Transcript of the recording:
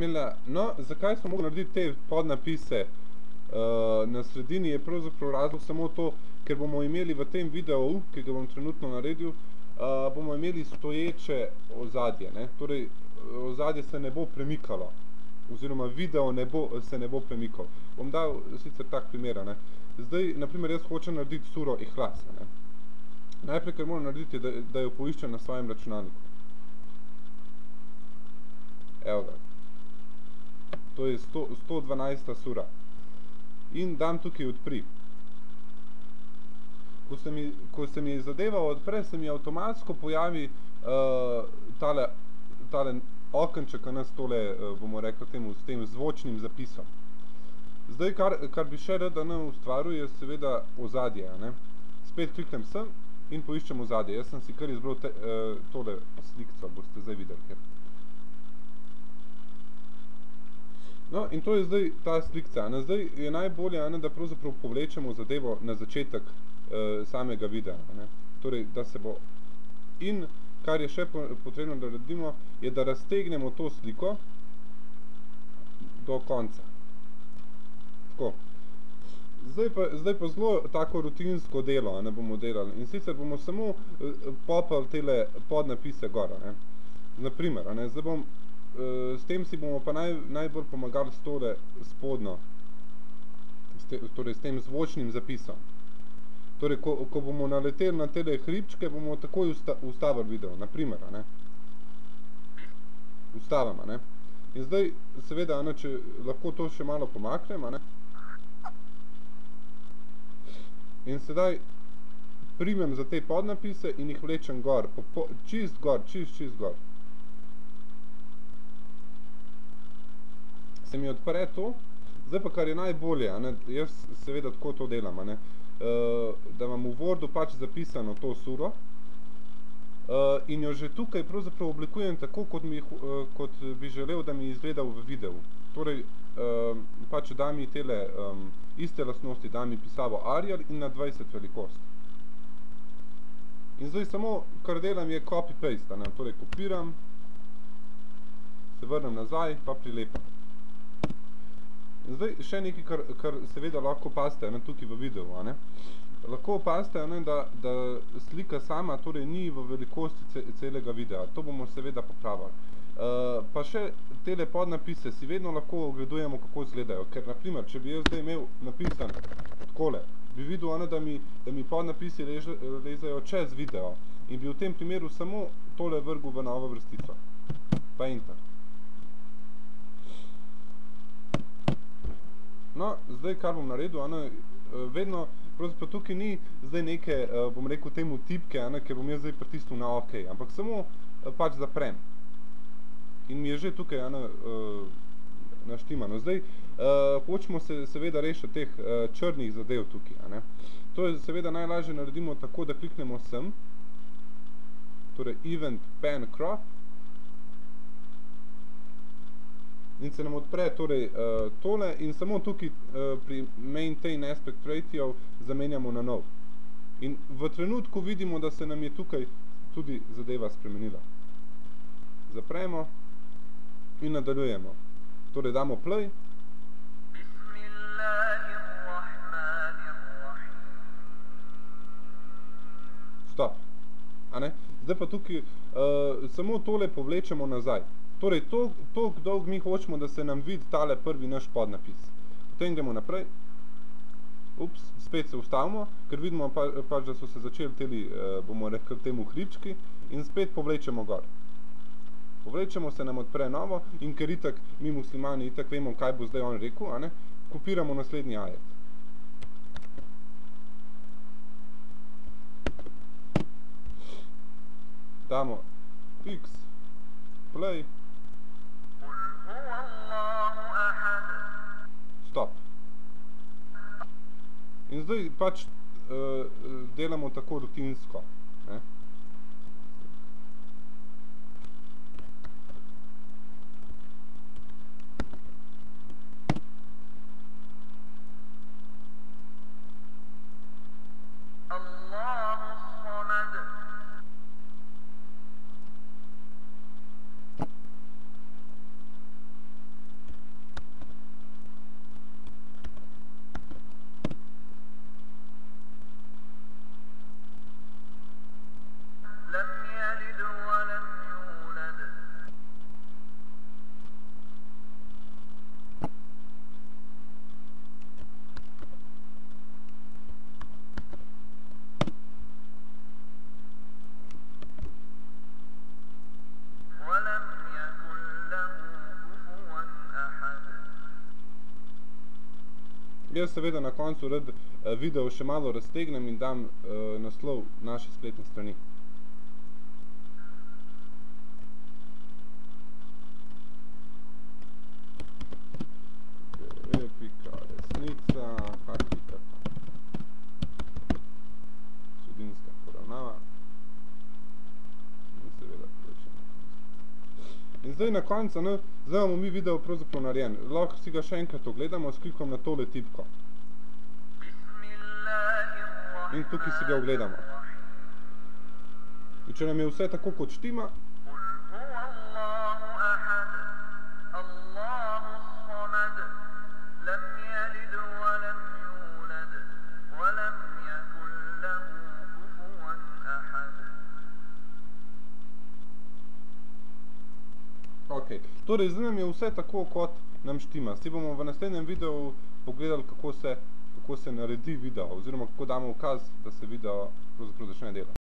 Bismillah. No, zakaj smo mogli narediti te podnapise uh, na sredini, je pravzaprav razlog samo to, ker bomo imeli v tem videu, ki ga bom trenutno naredil, uh, bomo imeli stoječe ozadje. Ne? Torej, ozadje se ne bo premikalo, oziroma video ne bo, se ne bo premikal. Bom dal sicer tak primer. Ne? Zdaj, naprimer, jaz hočem narediti suro ihlasa. Ne? Najprej, kar moram narediti, da, da jo poiščem na svojem računalniku. Evo ga. To je 100, 112. sura. In dam tukaj odpri. Ko se mi, ko se mi zadeva odpre, se mi avtomatsko pojavi uh, tale, tale okenček, nas tole, uh, bomo rekli temu, s tem zvočnim zapisom. Zdaj, kar, kar bi še rada nam ustvaril, je seveda ozadje. Ne? Spet kliknem sem in poiščem ozadje. Jaz sem si kar izbral te, uh, tole slikco, boste zdaj videli. Ker. No, in to je zdaj ta slikca. Ne? Zdaj je najbolje, ne, da pravzaprav povlečemo zadevo na začetek uh, samega videa. Ne? Torej, da se bo... In kar je še potrebno, da naredimo, je, da raztegnemo to sliko do konca. Tako. Zdaj pa, zdaj pa zelo tako rutinsko delo ne bomo delali. In sicer bomo samo uh, popali tele podnapise gora. Ne? Naprimer, ne? zdaj bom s tem si bomo pa naj, najbolj pomagali s tole spodno, s te, torej s tem zvočnim zapisom. Torej, ko, ko bomo naleteli na tele hribčke, bomo takoj usta, ustavili video, naprimer, ne? Ustavamo, ne? In zdaj, seveda, ne, če lahko to še malo pomaknem, ne? In sedaj primem za te podnapise in jih vlečem gor, po, po, čist gor, čist, čist gor. Se mi odpre to, zdaj pa kar je najbolje, ne, jaz seveda tako to delam, ne, uh, da imam v Wordu pač zapisano to suro uh, in jo že tukaj pravzaprav oblikujem tako, kot, mi, uh, kot bi želel, da mi izgleda v videu. Torej, uh, pač da mi tele um, iste lastnosti, da mi pisavo Arial in na 20 velikost. In zdaj samo, kar delam, je copy-paste, torej kopiram, se vrnem nazaj, pa prilepam. Zdaj, še nekaj, kar, kar seveda lahko opazite ne, tukaj v videu. Ne. Lahko opazite, ne, da, da slika sama torej ni v velikosti ce, celega videa. To bomo seveda popravili. Uh, pa še tele podnapise si vedno lahko ogledujemo, kako izgledajo. Ker, naprimer, če bi jaz zdaj imel napisan takole, bi videl, ne, da, mi, da mi podnapisi leže, lezajo čez video in bi v tem primeru samo tole vrgu v novo vrstico. Pa enter. No, zdaj, kar bom naredil, ano, eh, vedno, pravzaprav tukaj ni zdaj neke, eh, bom rekel, temu tipke, ano, ker bom jaz zdaj pritisnil na OK, ampak samo eh, pač zaprem. In mi je že tukaj ano, naštimano. Zdaj, hočemo se seveda rešiti teh črnih zadev tukaj. Ane. To je seveda najlažje naredimo tako, da kliknemo sem, torej Event Pen Crop, in se nam odpre torej, uh, tole in samo tukaj uh, pri maintain aspect ratio zamenjamo na nov. In v trenutku vidimo, da se nam je tukaj tudi zadeva spremenila. Zapremo in nadaljujemo. Torej damo play. Stop. A ne? Zdaj pa tukaj uh, samo tole povlečemo nazaj. Torej, toliko dolg mi hočemo, da se nam vidi tale prvi naš podnapis. Potem gremo naprej. Ups, spet se ustavimo, ker vidimo pa, pač, da so se začeli teli, eh, bomo rekli, temu hrički in spet povlečemo gor. Povlečemo se nam odpre novo in ker itak mi muslimani itak vemo, kaj bo zdaj on rekel, a ne, kopiramo naslednji ajet. Damo x, play, stop. In zdaj pač uh, delamo tako rutinsko. Ne? Jaz seveda na koncu rad uh, video še malo raztegnem in dam uh, naslov naše spletne strani. Zdaj na koncu, ne, zdaj imamo mi video pravzaprav narejen. Lahko si ga še enkrat ogledamo s klikom na tole tipko. In tukaj si ga ogledamo. In če nam je vse tako kot štima, Okay. Torej, zdaj nam je vse tako, kot nam štima. Si bomo v naslednjem videu pogledali, kako se, kako se naredi video, oziroma kako damo ukaz, da se video pravzaprav začne delati.